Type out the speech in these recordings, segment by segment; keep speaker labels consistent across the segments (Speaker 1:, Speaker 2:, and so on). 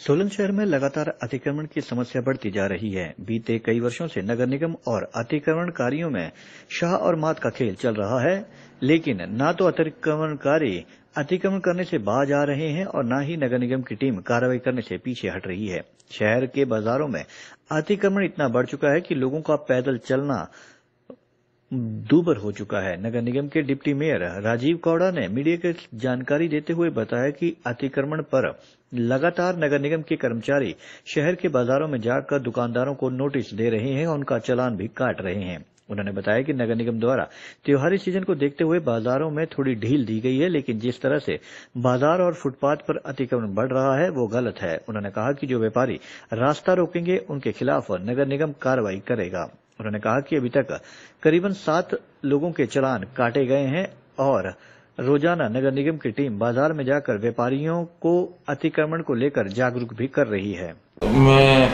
Speaker 1: सोलन शहर में लगातार अतिक्रमण की समस्या बढ़ती जा रही है। बीते कई वर्षों से नगर निगम और अतिक्रमणकारियों में शाह और मात का खेल चल रहा है, लेकिन न तो अतिक्रमणकारी अतिक्रमण करने से बाज आ रहे हैं और न ही नगर निगम की टीम कार्रवाई करने से पीछे हट रही है। शहर के बाजारों में अतिक्रमण इतना बढ़ चुका है कि लोगों का पैदल चलना दूबर हो चुका है। नगर निगम के डिप्टी मेयर राजीव कौड़ा ने मीडिया को जानकारी देते हुए बताया कि अतिक्रमण पर लगातार नगर निगम के कर्मचारी शहर के बाजारों में जाकर दुकानदारों को नोटिस दे रहे हैं और उनका चालान भी काट रहे हैं। उन्होंने बताया कि नगर निगम द्वारा त्योहारी सीज़न को देखते हुए बाजारों में थोड़ी ढील दी गई है, लेकिन जिस तरह से बाज़ार और फुटपाथ पर अतिक्रमण बढ़ रहा है, वो गलत है। उन्होंने कहा कि जो व्यापारी रास्ता रोकेंगे, उनके खिलाफ नगर निगम कार्रवाई करेगा। उन्होंने कहा कि अभी तक करीबन सात लोगों के चलान काटे गए हैं और रोज़ाना नगर निगम की टीम बाज़ार में जाकर व्यापारियों को अतिक्रमण को लेकर जागरूक भी कर रही है।
Speaker 2: मैं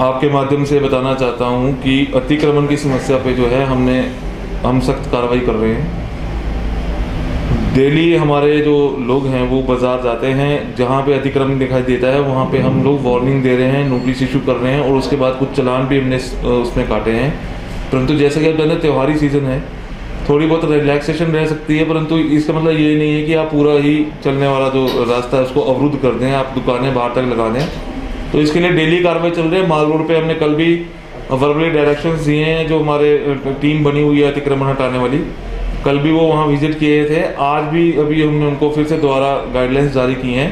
Speaker 2: आपके माध्यम से बताना चाहता हूँ कि अतिक्रमण की समस्या पे जो है हमने हम सख्त कार्रवाई कर रहे हैं। डेली हमारे जो लोग हैं, वो बाज़ार जाते हैं, जहाँ पे अतिक्रमण दिखाई देता है, वहाँ पे हम लोग वार्निंग दे रहे हैं नोटिस इशू कर रहे हैं, और उसके बाद कुछ चलान भी हमने उसमें काटे हैं। परंतु जैसे कि आप जानते त्योहारी सीज़न है, थोड़ी बहुत रिलैक्सेशन रह सकती है, परंतु इसका मतलब ये नहीं है कि आप पूरा ही चलने वाला जो रास्ता है, उसको अवरुद्ध कर दें, आप दुकानें बाहर तक लगा दें। तो इसके लिए डेली कार्रवाई चल रही है। माल रोड पर हमने कल भी वर्बली डायरेक्शंस दिए हैं, जो हमारे टीम बनी हुई है अतिक्रमण हटाने वाली। कल भी वो वहाँ विज़िट किए थे। आज भी अभी हमने उनको फिर से दोबारा गाइडलाइंस जारी की हैं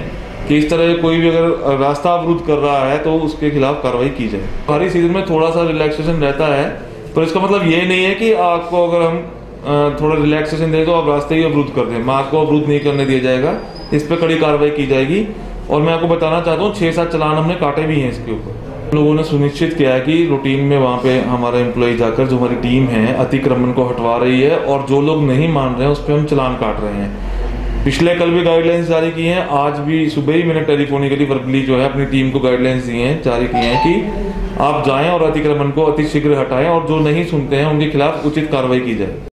Speaker 2: कि इस तरह कोई भी अगर रास्ता अवरुद्ध कर रहा है तो उसके खिलाफ कार्रवाई की जाए। हरी सीज़न में थोड़ा सा रिलैक्सेशन रहता है, पर इसका मतलब ये नहीं है कि आपको अगर हम थोड़ा रिलैक्सेशन दें तो आप रास्ते ही अवरुद्ध कर दें। मार्ग को अवरुद्ध नहीं करने दिया जाएगा। इस पर कड़ी कार्रवाई की जाएगी। और मैं आपको बताना चाहता हूँ छः सात चलान हमने काटे भी हैं इसके ऊपर। लोगों ने सुनिश्चित किया है कि रूटीन में वहाँ पे हमारा एम्प्लॉय जाकर जो हमारी टीम है, अतिक्रमण को हटवा रही है और जो लोग नहीं मान रहे हैं, उस पर हम चलान काट रहे हैं। पिछले कल भी गाइडलाइंस जारी की हैं, आज भी सुबह ही मैंने टेलीफोनिकली वर्बली जो है अपनी टीम को गाइडलाइंस दी हैं, जारी की हैं कि आप जाएँ और अतिक्रमण को अतिशीघ्र हटाएँ और जो नहीं सुनते हैं, उनके खिलाफ उचित कार्रवाई की जाए।